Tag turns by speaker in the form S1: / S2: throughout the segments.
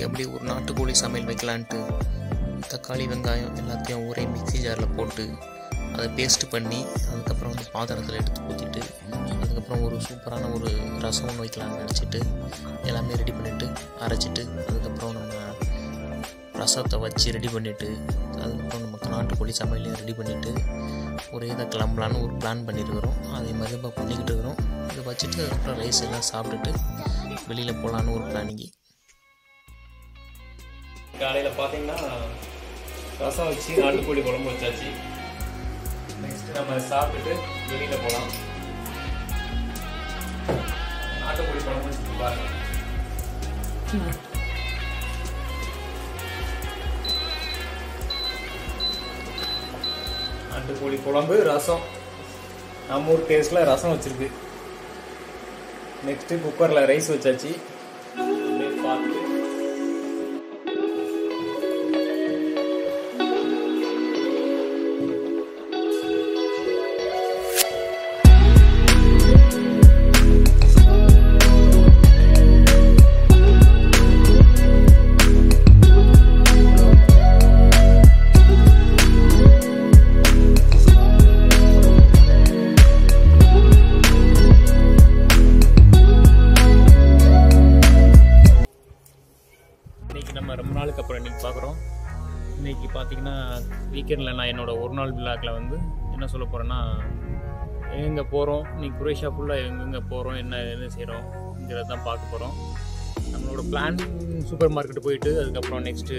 S1: எப்படி ஒரு நாட்டுக்கோழி சமையல் வைக்கலான்ட்டு தக்காளி வெங்காயம் எல்லாத்தையும் ஒரே மிக்ஸி ஜாரில் போட்டு அதை பேஸ்ட் பண்ணி அதுக்கப்புறம் வந்து பாத்திரத்தில் எடுத்து ஊற்றிட்டு அதுக்கப்புறம் ஒரு சூப்பரான ஒரு ரசம் ஒன்று வைக்கலாம்னு நினச்சிட்டு எல்லாமே ரெடி பண்ணிவிட்டு அரைச்சிட்டு அதுக்கப்புறம் நம்ம ரசத்தை வச்சு ரெடி பண்ணிவிட்டு அதுக்கப்புறம் நம்ம நாட்டுக்கோழி சமையலையும் ரெடி பண்ணிவிட்டு ஒரே இதை கிளம்பலான்னு ஒரு பிளான் பண்ணியிருக்கிறோம் அதே மாதிரி இப்போ பண்ணிக்கிட்டு இருக்கிறோம். இதை வச்சுட்டு அதுக்கப்புறம் ரைஸ் எல்லாம் சாப்பிட்டுட்டு வெளியில் போகலான்னு ஒரு பிளானிங்கி
S2: காலையில் பார்த்தீங்கன்னா ரசம் வச்சு நாட்டுக்கோழி குழம்பு வச்சாச்சு. நெக்ஸ்ட்டு நம்ம சாப்பிட்டுட்டு வெளியில் போகலாம் நாட்டுக்கோழி குழம்பு வச்சு பாருங்க. நாட்டுக்கோழி குழம்பு ரசம். நம்ம ஊர் டேஸ்ட்டில் ரசம் வச்சிருக்கு. நெக்ஸ்ட்டு குக்கரில் ரைஸ் வச்சாச்சு. வீக்கெண்டில் நான் என்னோட ஒரு நாள் விழாக்கில் வந்து என்ன சொல்ல போகிறேன்னா எங்கெங்கே போகிறோம் இன்னைக்கு குரேஷா ஃபுல்லாக எங்கெங்கே போகிறோம் என்ன என்ன செய்கிறோம்ங்கிறத தான் பார்க்க போகிறோம் நம்மளோட பிளான் சூப்பர் மார்க்கெட்டு போயிட்டு அதுக்கப்புறம் நெக்ஸ்ட்டு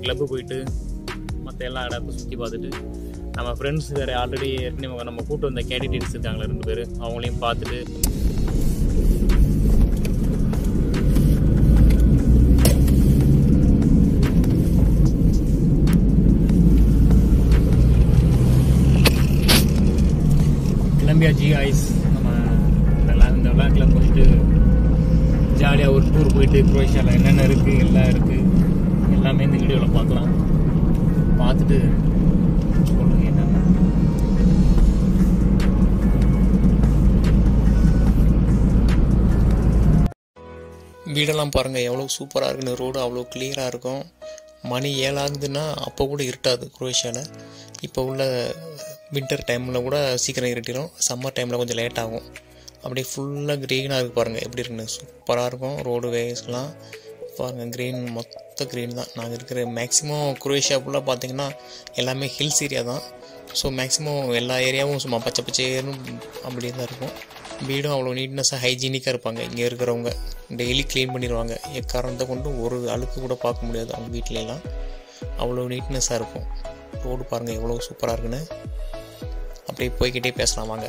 S2: கிளப்பு போயிட்டு மற்ற எல்லா இடத்தையும் சுற்றி பார்த்துட்டு நம்ம ஃப்ரெண்ட்ஸ் வேறு ஆல்ரெடி ஏற்கனவே நம்ம கூட்டு வந்த கேண்டிடேட்ஸ் இருக்காங்களே ரெண்டு பேர். அவங்களையும் பார்த்துட்டு கிளம்பியாச்சு ஐஸ் நம்ம நல்லா இந்த விளாக்கில் போயிட்டு ஜாலியாக ஒரு டூர் போயிட்டு குரோஷியாவில் என்னென்ன இருக்குது எல்லாம் இருக்குது எல்லாமே இந்த வீடியோவில் பார்க்கலாம். பார்த்துட்டு சொல்லுங்கள் என்னென்ன
S1: வீடெல்லாம் பாருங்கள் எவ்வளோ சூப்பராக இருக்குன்னு. ரோடு அவ்வளோ கிளியராக இருக்கும். மணி ஏழாகுதுன்னா அப்போ கூட இருட்டாது குரோஷியாவில் இப்போ உள்ள வின்டர் டைமில் கூட சீக்கிரம் இருட்டிடும் சம்மர் டைமில் கொஞ்சம் லேட் ஆகும். அப்படியே ஃபுல்லாக க்ரீனாக இருக்குது பாருங்கள் எப்படி இருக்குன்னு? சூப்பராக இருக்கும். ரோடு வேஸ்லாம் பாருங்கள் க்ரீன் மொத்த க்ரீன் தான். நாங்கள் இருக்கிற மேக்ஸிமம் குரோஷியா ஃபுல்லாக பார்த்தீங்கன்னா எல்லாமே ஹில்ஸ் ஏரியா தான். ஸோ மேக்ஸிமம் எல்லா ஏரியாவும் சும்மா பச்சை பச்சைன்னு அப்படியே தான் இருக்கும். வீடும் அவ்வளோ நீட்னஸாக ஹைஜீனிக்காக இருப்பாங்க. இங்கே இருக்கிறவங்க டெய்லி க்ளீன் பண்ணிடுவாங்க எக்காரணத்தை கொண்டு ஒரு அழுக்கு கூட பார்க்க முடியாது அவங்க வீட்டிலலாம் அவ்வளோ நீட்னஸாக இருக்கும். ரோடு பாருங்கள் எவ்வளோ சூப்பராக இருக்குன்னு. அப்படியே போய்கிட்டே பேசலாம் வாங்க.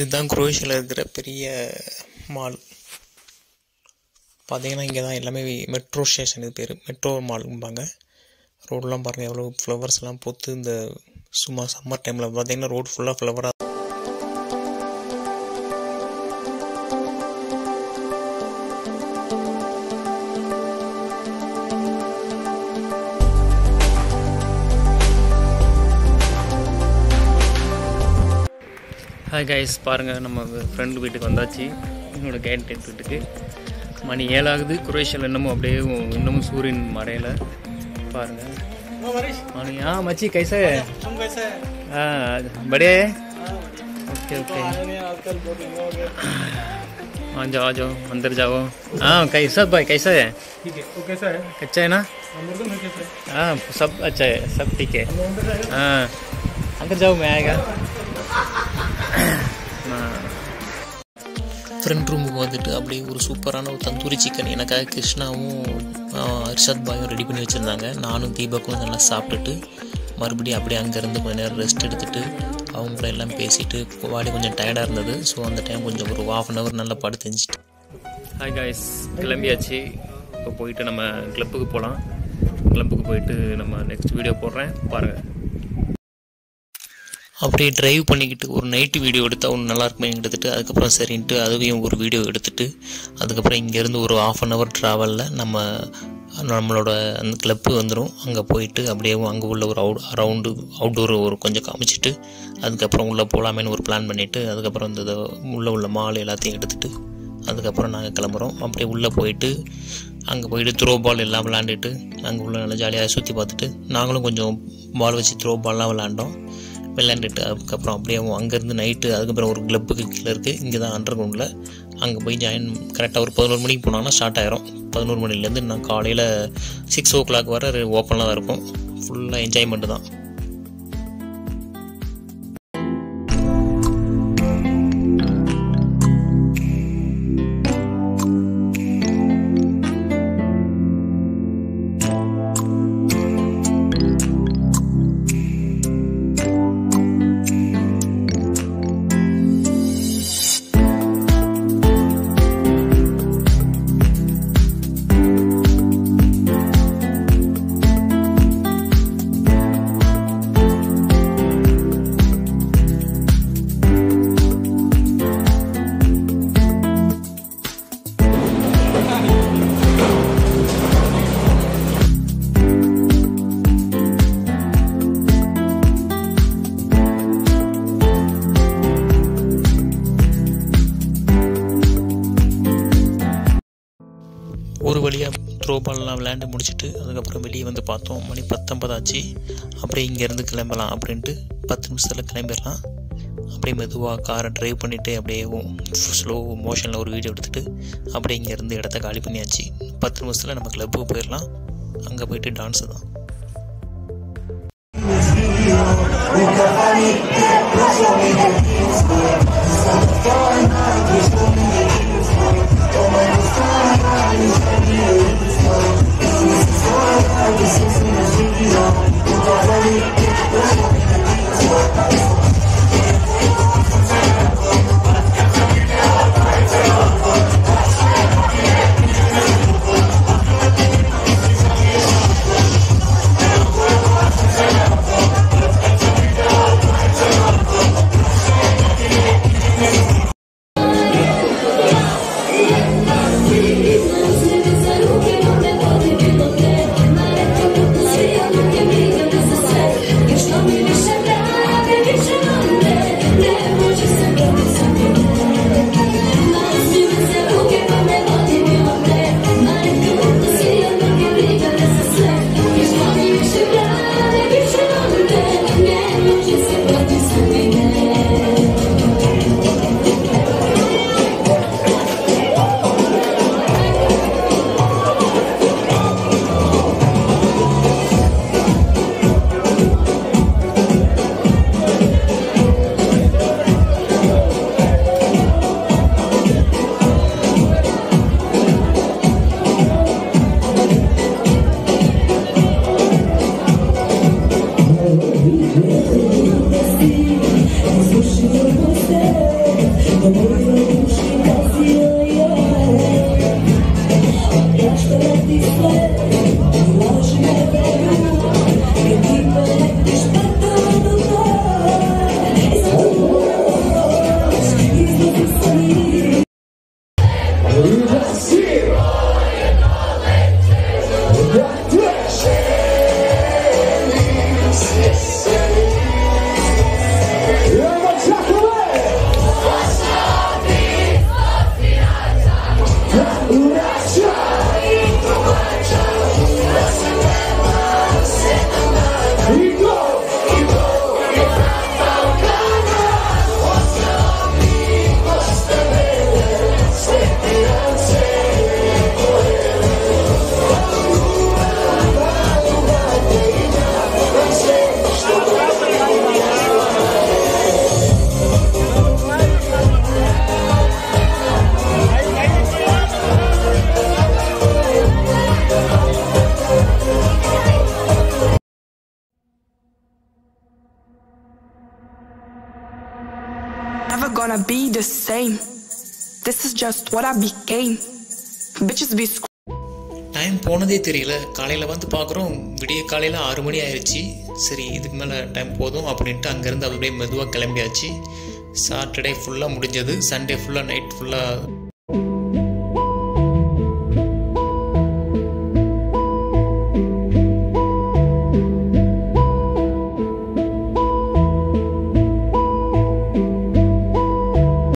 S1: இதுதான் குரோஷியாவில் இருக்கிற பெரிய மால் பார்த்தீங்கன்னா இங்கே தான் எல்லாமே மெட்ரோ ஸ்டேஷன் இது பேர். மெட்ரோ மால்பாங்க ரோடெலாம் பாருங்கள் எவ்வளோ ஃப்ளவர்ஸ்லாம் போத்து இந்த சும்மா சம்மர் டைமில் பார்த்தீங்கன்னா ரோடு ஃபுல்லாக ஃப்ளவராக
S2: ஹாய் கைஸ் பாருங்கள் நம்ம ஃப்ரெண்டு வீட்டுக்கு வந்தாச்சு என்னோட கேண்டேட் வீட்டுக்கு மணி ஏழாகுது குரேஷியாவில் இன்னமும் அப்படியே இன்னமும் சூரியன் மறையில பாருங்கள் மணி ஆ மச்சி கைசே ஆ बड़े ओके ओके आ जाओ आ जाओ अंदर जाओ हाँ कैसा भाई कैसा है
S3: ठीक है वो कैसा है
S2: अच्छा है ना
S3: मुर्गा में कैसा है
S2: हाँ सब अच्छा है सब ठीक है हाँ अंदर जाओ मैं आएगा हाँ
S1: ஃப்ரெண்ட் ரூமுக்கு வந்துட்டு அப்படியே ஒரு சூப்பரான ஒரு தந்தூரி சிக்கன் எனக்காக கிருஷ்ணாவும் ஹர்ஷத் பாயும் ரெடி பண்ணி வச்சுருந்தாங்க. நானும் தீபக்கும் நல்லா சாப்பிட்டுட்டு மறுபடியும் அப்படியே அங்கேருந்து கொஞ்சம் நேரம் ரெஸ்ட் எடுத்துட்டு அவங்கள எல்லாம் பேசிட்டு பாடி கொஞ்சம் டயர்டாக இருந்தது. ஸோ அந்த டைம் கொஞ்சம் ஒரு ஆஃப் அன் ஹவர் நல்லா படுத்துஞ்சிட்டு
S2: ஹாய் காய்ஸ் கிளம்பியாச்சு. இப்போ போயிட்டு நம்ம கிளப்புக்கு போகலாம் கிளப்புக்கு போயிட்டு நம்ம நெக்ஸ்ட் வீடியோ போடுறேன். பாருங்கள்
S1: அப்படியே ட்ரைவ் பண்ணிக்கிட்டு ஒரு நைட்டு வீடியோ எடுத்தால் ஒன்று நல்லா எடுத்துகிட்டு அதுக்கப்புறம் சரின்ட்டு அதுவையும் ஒரு வீடியோ எடுத்துட்டு அதுக்கப்புறம் இங்கேருந்து ஒரு ஆஃப் அன் ஹவர் ட்ராவலில் நம்ம நம்மளோட அந்த கிளப்பு வந்துடும் அங்கே போயிட்டு அப்படியே அங்கே உள்ள ஒரு அவுட் அரவுண்டு அவுட்டோர் ஒரு கொஞ்சம் காமிச்சிட்டு அதுக்கப்புறம் உள்ளே போகலாமேன்னு ஒரு பிளான் பண்ணிவிட்டு அதுக்கப்புறம் இந்த உள்ளே உள்ள மால் எல்லாத்தையும் எடுத்துட்டு அதுக்கப்புறம் நாங்கள் கிளம்புறோம். அப்படியே உள்ளே போயிட்டு அங்கே போயிட்டு த்ரோ பால் எல்லாம் விளாண்டுட்டு அங்கே உள்ள நல்லா ஜாலியாக சுற்றி பார்த்துட்டு நாங்களும் கொஞ்சம் பால் வச்சு த்ரோ பால்லாம் விளாண்டோம் விளையாண்டுட்டு அதுக்கப்புறம் அப்படியே அங்கேருந்து நைட்டு அதுக்கப்புறம் ஒரு கிளப்புக்கு கீழே இருக்குது இங்கே தான் அண்டர் கிரவுண்டில் அங்கே போய் ஜாயின் கரெக்டாக ஒரு பதினோரு மணிக்கு போனாங்கன்னா ஸ்டார்ட் ஆகிரும் பதினோரு மணிலேருந்து நான் காலையில் சிக்ஸ் ஓ கிளாக் வர ஓப்பனில் தான் இருக்கும். ஃபுல்லாக என்ஜாய்மெண்ட்டு தான். வழியாக விளையாண்டு முடிச்சுட்டு அதுக்கப்புறம் வெளியே வந்து பார்த்தோம். மணி பத்தொன்பதாச்சு அப்படியே இங்கேருந்து கிளம்பலாம் அப்படின்ட்டு பத்து நிமிஷத்தில் கிளம்பிடலாம். அப்படியே மெதுவாக காரை ட்ரைவ் பண்ணிவிட்டு அப்படியே ஸ்லோ மோஷனில் ஒரு வீடியோ எடுத்துகிட்டு அப்படியே இங்கேருந்து இடத்த காலி பண்ணியாச்சு. பத்து நிமிஷத்தில் நம்ம கிளப்புக்கு போயிடலாம். அங்கே போயிட்டு டான்ஸு தான்.
S4: boy, I can see through the video. The same. This is just what I became. Bitches be screwed.
S1: Time போனதே தெரியல காலையில் வந்து பார்க்குறோம் விடிய காலையில் ஆறு மணி ஆயிடுச்சு சரி இதுக்கு மேலே டைம் போதும் அப்படின்ட்டு அங்கேருந்து அப்படியே மெதுவாக கிளம்பியாச்சு சாட்டர்டே ஃபுல்லாக முடிஞ்சது சண்டே ஃபுல்லாக நைட் ஃபுல்லாக